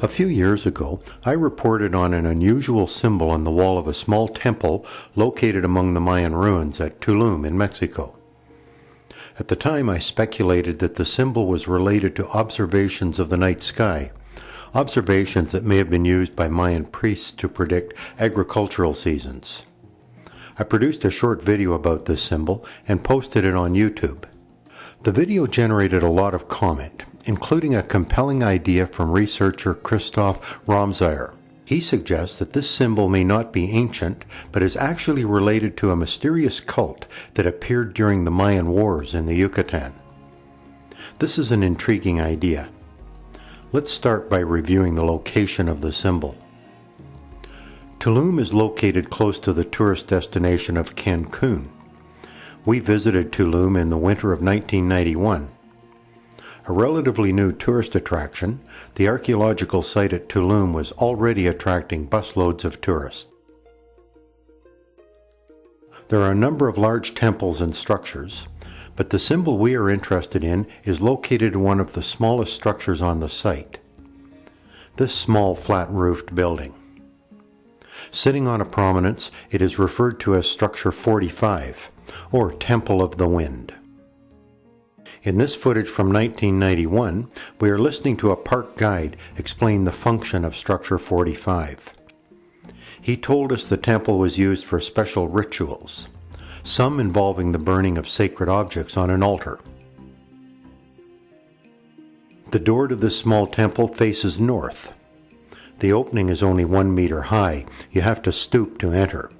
A few years ago, I reported on an unusual symbol on the wall of a small temple located among the Mayan ruins at Tulum in Mexico. At the time, I speculated that the symbol was related to observations of the night sky, observations that may have been used by Mayan priests to predict agricultural seasons. I produced a short video about this symbol and posted it on YouTube. The video generated a lot of comment, including a compelling idea from researcher Christoph Ramseyer. He suggests that this symbol may not be ancient, but is actually related to a mysterious cult that appeared during the Mayan Wars in the Yucatan. This is an intriguing idea. Let's start by reviewing the location of the symbol. Tulum is located close to the tourist destination of Cancun. We visited Tulum in the winter of 1991. A relatively new tourist attraction, the archaeological site at Tulum was already attracting busloads of tourists. There are a number of large temples and structures, but the symbol we are interested in is located in one of the smallest structures on the site. This small flat roofed building. Sitting on a prominence, it is referred to as Structure 45, or Temple of the Wind. In this footage from 1991, we are listening to a park guide explain the function of Structure 45. He told us the temple was used for special rituals, some involving the burning of sacred objects on an altar. The door to this small temple faces north, the opening is only one meter high. You have to stoop to enter.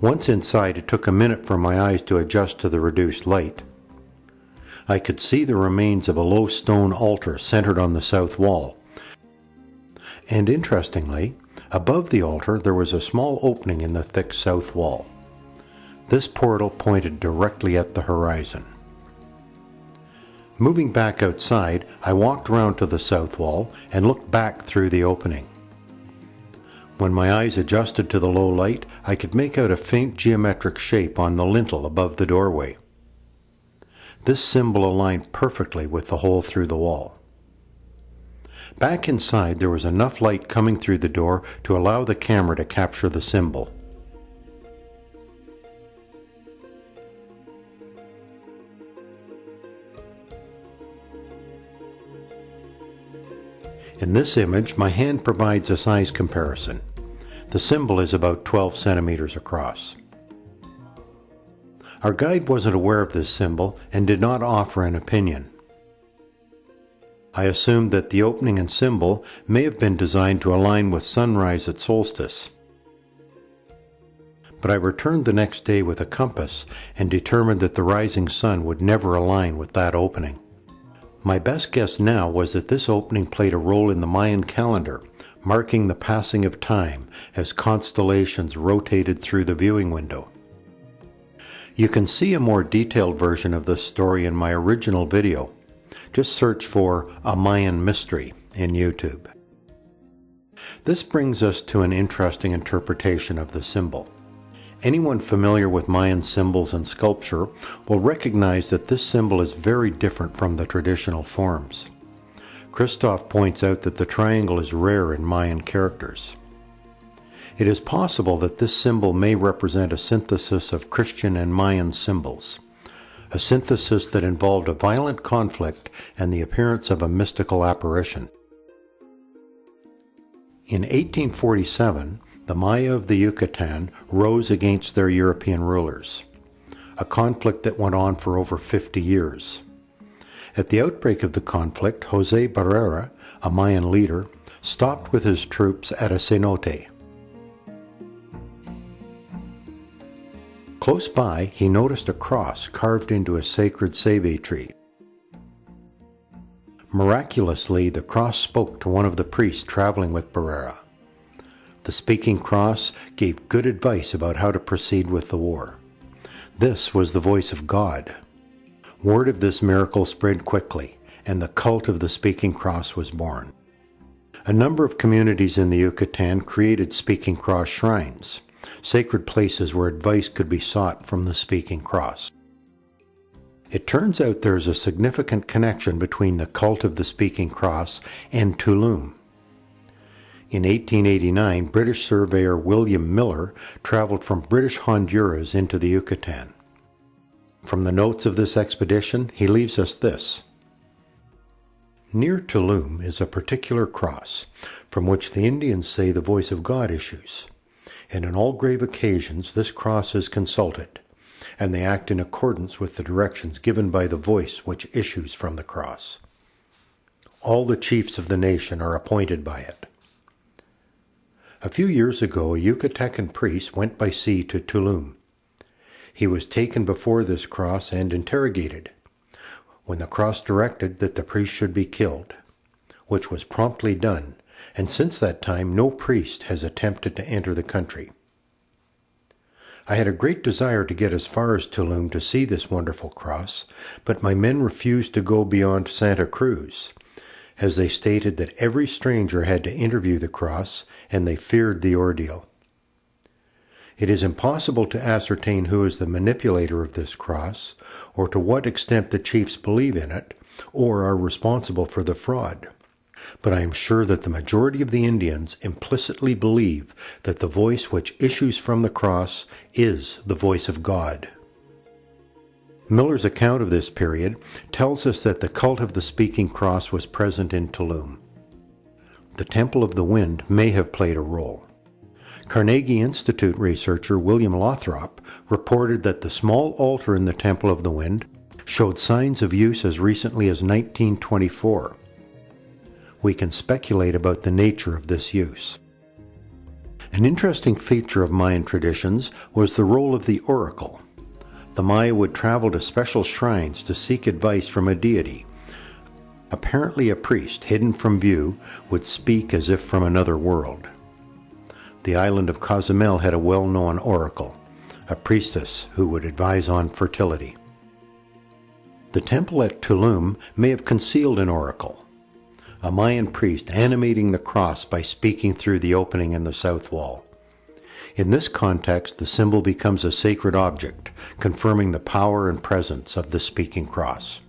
Once inside, it took a minute for my eyes to adjust to the reduced light. I could see the remains of a low stone altar centered on the south wall. And interestingly, above the altar there was a small opening in the thick south wall. This portal pointed directly at the horizon. Moving back outside, I walked around to the south wall and looked back through the opening. When my eyes adjusted to the low light, I could make out a faint geometric shape on the lintel above the doorway. This symbol aligned perfectly with the hole through the wall. Back inside, there was enough light coming through the door to allow the camera to capture the symbol. In this image, my hand provides a size comparison. The symbol is about 12 centimeters across. Our guide wasn't aware of this symbol and did not offer an opinion. I assumed that the opening and symbol may have been designed to align with sunrise at solstice. But I returned the next day with a compass and determined that the rising sun would never align with that opening. My best guess now was that this opening played a role in the Mayan calendar marking the passing of time as constellations rotated through the viewing window. You can see a more detailed version of this story in my original video. Just search for A Mayan Mystery in YouTube. This brings us to an interesting interpretation of the symbol. Anyone familiar with Mayan symbols and sculpture will recognize that this symbol is very different from the traditional forms. Christoph points out that the triangle is rare in Mayan characters. It is possible that this symbol may represent a synthesis of Christian and Mayan symbols, a synthesis that involved a violent conflict and the appearance of a mystical apparition. In 1847, the Maya of the Yucatan rose against their European rulers, a conflict that went on for over 50 years. At the outbreak of the conflict, Jose Barrera, a Mayan leader, stopped with his troops at a cenote. Close by, he noticed a cross carved into a sacred ceiba tree. Miraculously, the cross spoke to one of the priests traveling with Barrera. The speaking cross gave good advice about how to proceed with the war. This was the voice of God. Word of this miracle spread quickly, and the cult of the Speaking Cross was born. A number of communities in the Yucatan created Speaking Cross shrines, sacred places where advice could be sought from the Speaking Cross. It turns out there is a significant connection between the cult of the Speaking Cross and Tulum. In 1889, British surveyor William Miller traveled from British Honduras into the Yucatan. From the notes of this expedition, he leaves us this. Near Tulum is a particular cross, from which the Indians say the voice of God issues. And on all grave occasions this cross is consulted, and they act in accordance with the directions given by the voice which issues from the cross. All the chiefs of the nation are appointed by it. A few years ago, a Yucatecan priest went by sea to Tulum. He was taken before this cross and interrogated when the cross directed that the priest should be killed, which was promptly done, and since that time no priest has attempted to enter the country. I had a great desire to get as far as Tulum to see this wonderful cross, but my men refused to go beyond Santa Cruz, as they stated that every stranger had to interview the cross and they feared the ordeal. It is impossible to ascertain who is the manipulator of this cross, or to what extent the chiefs believe in it, or are responsible for the fraud. But I am sure that the majority of the Indians implicitly believe that the voice which issues from the cross is the voice of God. Miller's account of this period tells us that the cult of the speaking cross was present in Tulum. The Temple of the Wind may have played a role. Carnegie Institute researcher William Lothrop reported that the small altar in the Temple of the Wind showed signs of use as recently as 1924. We can speculate about the nature of this use. An interesting feature of Mayan traditions was the role of the oracle. The Maya would travel to special shrines to seek advice from a deity. Apparently, a priest, hidden from view, would speak as if from another world the island of Cozumel had a well known oracle, a priestess who would advise on fertility. The temple at Tulum may have concealed an oracle, a Mayan priest animating the cross by speaking through the opening in the south wall. In this context, the symbol becomes a sacred object, confirming the power and presence of the speaking cross.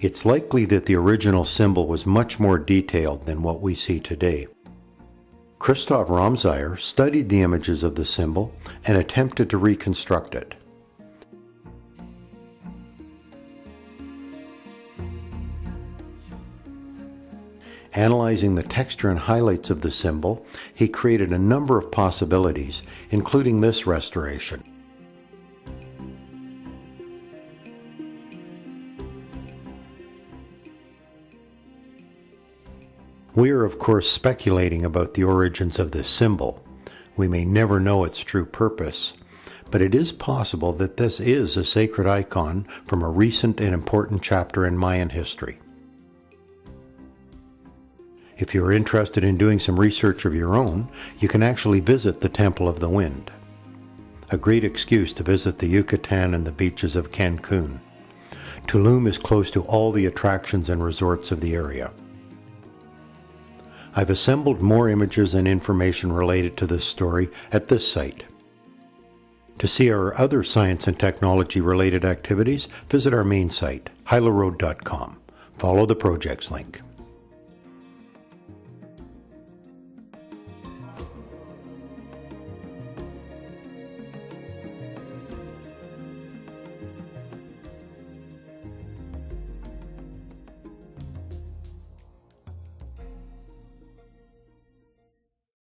It's likely that the original symbol was much more detailed than what we see today. Christoph Ramseyer studied the images of the symbol and attempted to reconstruct it. Analyzing the texture and highlights of the symbol, he created a number of possibilities, including this restoration. We are, of course, speculating about the origins of this symbol. We may never know its true purpose, but it is possible that this is a sacred icon from a recent and important chapter in Mayan history. If you are interested in doing some research of your own, you can actually visit the Temple of the Wind. A great excuse to visit the Yucatan and the beaches of Cancun. Tulum is close to all the attractions and resorts of the area. I've assembled more images and information related to this story at this site. To see our other science and technology related activities, visit our main site, hylaroad.com. Follow the projects link.